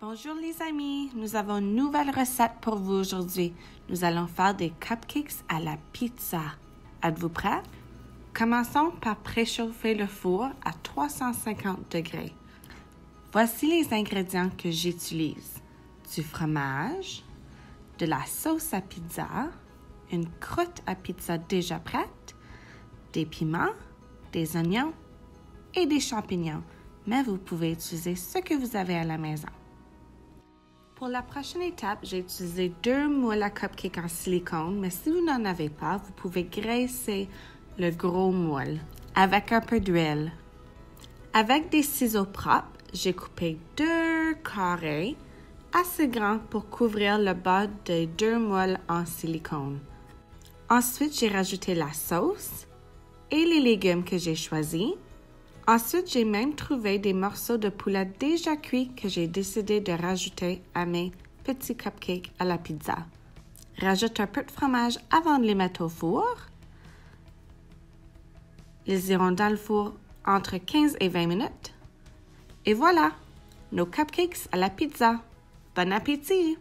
Bonjour les amis, nous avons une nouvelle recette pour vous aujourd'hui. Nous allons faire des cupcakes à la pizza. Êtes-vous prêts? Commençons par préchauffer le four à 350 degrés. Voici les ingrédients que j'utilise. Du fromage, de la sauce à pizza, une croûte à pizza déjà prête, des piments, des oignons et des champignons, mais vous pouvez utiliser ce que vous avez à la maison. Pour la prochaine étape, j'ai utilisé deux moules à cupcake en silicone, mais si vous n'en avez pas, vous pouvez graisser le gros moule avec un peu d'huile. Avec des ciseaux propres, j'ai coupé deux carrés assez grands pour couvrir le bas des deux moules en silicone. Ensuite, j'ai rajouté la sauce et les légumes que j'ai choisis. Ensuite, j'ai même trouvé des morceaux de poulet déjà cuits que j'ai décidé de rajouter à mes petits cupcakes à la pizza. Rajoute un peu de fromage avant de les mettre au four. Ils iront dans le four entre 15 et 20 minutes. Et voilà, nos cupcakes à la pizza. Bon appétit!